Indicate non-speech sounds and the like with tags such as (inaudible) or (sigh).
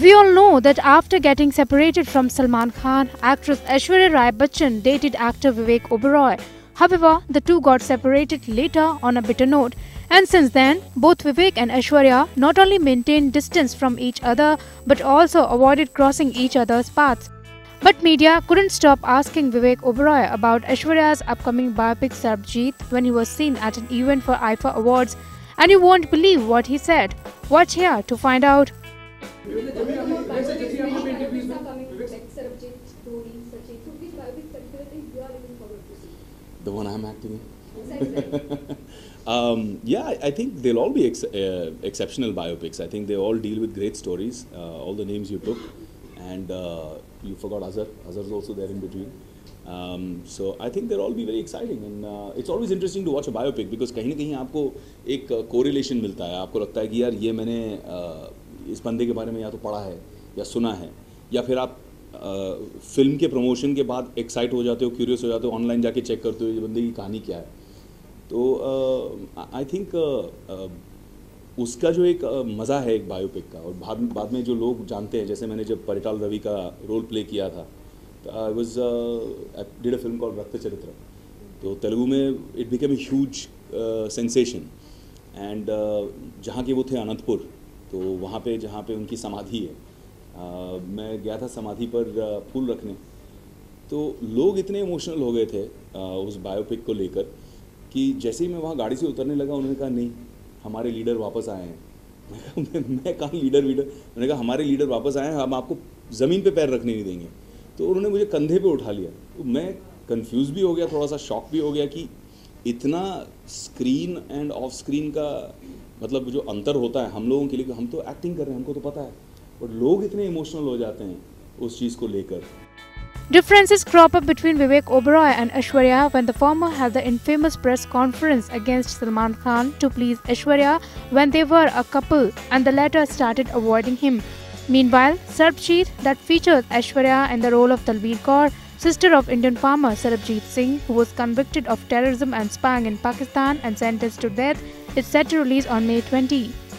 We all know that after getting separated from Salman Khan, actress Aishwarya Rai Bachchan dated actor Vivek Oberoi. However, the two got separated later on a bitter note. And since then, both Vivek and Aishwarya not only maintained distance from each other but also avoided crossing each other's paths. But media couldn't stop asking Vivek Oberoi about Aishwarya's upcoming biopic Sarbjeet when he was seen at an event for IFA Awards. And you won't believe what he said. Watch here to find out. The one I'm acting in? um, yeah, I, think they'll all be ex- uh, exceptional biopics. I think they all deal with great stories, uh, all the names you took. And uh, you forgot Azhar. Azhar is also there in between. Um, so I think they'll all be very exciting and uh, it's always interesting to watch a biopic because कहीं ना कहीं आपको एक correlation मिलता है आपको लगता है कि यार ये मैंने uh, इस बंदे के बारे में या तो पढ़ा है या सुना है, या फिर आप फ़िल्म के प्रमोशन के बाद एक्साइट हो जाते हो क्यूरियस हो जाते हो ऑनलाइन जाके चेक करते हो, ये बंदे की कहानी क्या है? तो आई थिंक उसका जो एक मज़ा है एक बायोपिक का, और बाद बाद में जो लोग जानते हैं, जैसे मैंने जब परिटाल रवि का रोल प्ले किया था I was did a film call Rakta Charitra. तो तेलुगु में it became a huge sensation and जहाँ के वो थे अनंतपुर तो वहाँ पे जहाँ पे उनकी समाधि है uh, मैं गया था समाधि पर फूल रखने। तो लोग इतने इमोशनल हो गए थे uh, उस बायोपिक को लेकर कि जैसे ही मैं वहाँ गाड़ी से उतरने लगा उन्होंने कहा नहीं हमारे लीडर वापस आए हैं। (laughs) मैं मैं कहा लीडर वीडर उन्होंने कहा हमारे लीडर वापस आए हैं हम आपको ज़मीन पे पैर रखने नहीं देंगे। तो उन्होंने मुझे कंधे पे उठा लिया। तो मैं कंफ्यूज भी हो गया थोड़ा सा शॉक भी हो गया कि इतना स्क्रीन एंड ऑफ़ स्क्रीन का मतलब जो अंतर होता है हम लोगों के लिए हम तो एक्टिंग कर रहे हैं हमको तो पता है और लोग इतने इमोशनल हो जाते हैं उस चीज़ को लेकर Differences crop up between Vivek Oberoi and Aishwarya when the former held the infamous press conference against Salman Khan to please Aishwarya when they were a couple and the latter started avoiding him. Meanwhile, Sarbjeet, that features Aishwarya in the role of Talbir Kaur, sister of Indian farmer Sarbjeet Singh, who was convicted of terrorism and spying in Pakistan and sentenced to death, is set to release on May 20.